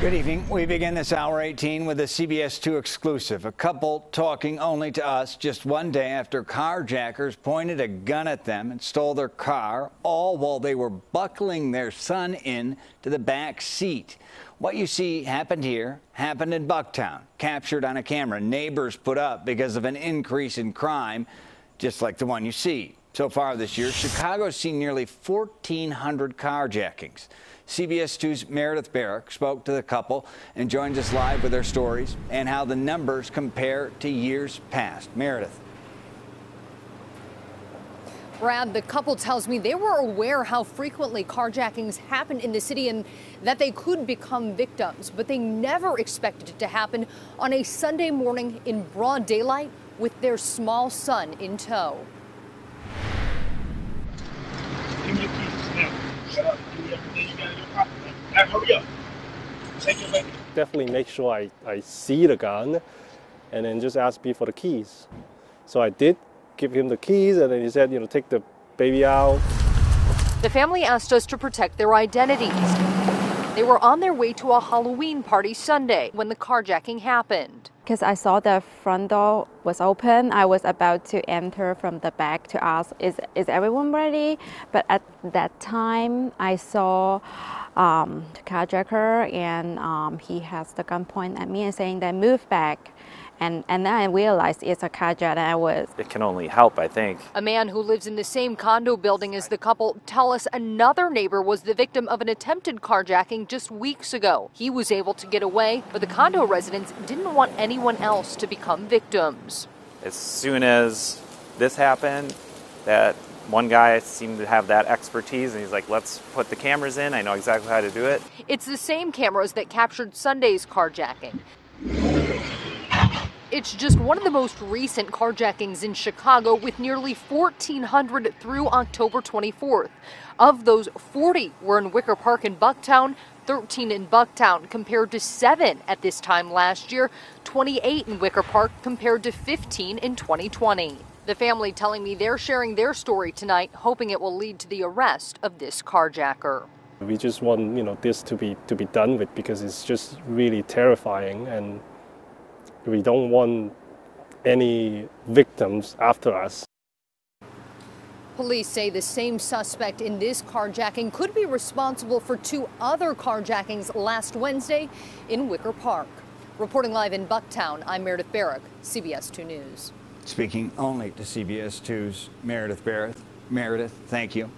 Good evening. We begin this hour 18 with a CBS 2 exclusive. A couple talking only to us just one day after carjackers pointed a gun at them and stole their car, all while they were buckling their son in to the back seat. What you see happened here happened in Bucktown, captured on a camera neighbors put up because of an increase in crime, just like the one you see. So far this year, Chicago's seen nearly 1,400 carjackings. CBS 2's Meredith Barack spoke to the couple and joins us live with their stories and how the numbers compare to years past. Meredith. Brad, the couple tells me they were aware how frequently carjackings happen in the city and that they could become victims, but they never expected it to happen on a Sunday morning in broad daylight with their small son in tow. Give me your keys now. Shut up. Give me everything you got in your pocket. Now hurry up. Take your baby. Definitely make sure I, I see the gun and then just ask me for the keys. So I did give him the keys and then he said, you know, take the baby out. The family asked us to protect their identities. They were on their way to a Halloween party Sunday when the carjacking happened. Because I saw the front door was open, I was about to enter from the back to ask, is, is everyone ready? But at that time, I saw um, the carjacker and um, he has the gun point at me and saying that move back. And, and then I realized it's a carjacker and I was it can only help, I think. A man who lives in the same condo building as the couple tell us another neighbor was the victim of an attempted carjacking just weeks ago. He was able to get away, but the condo residents didn't want anyone else to become victims. As soon as this happened, that one guy seemed to have that expertise and he's like, let's put the cameras in. I know exactly how to do it. It's the same cameras that captured Sunday's carjacking. It's just one of the most recent carjackings in Chicago with nearly 1,400 through October 24th. Of those, 40 were in Wicker Park in Bucktown, 13 in Bucktown compared to 7 at this time last year, 28 in Wicker Park compared to 15 in 2020. The family telling me they're sharing their story tonight, hoping it will lead to the arrest of this carjacker. We just want, you know, this to be to be done with because it's just really terrifying and we don't want any victims after us. Police say the same suspect in this carjacking could be responsible for two other carjackings last Wednesday in Wicker Park. Reporting live in Bucktown, I'm Meredith Barack, CBS 2 News. Speaking only to CBS 2's Meredith Barack. Meredith, thank you.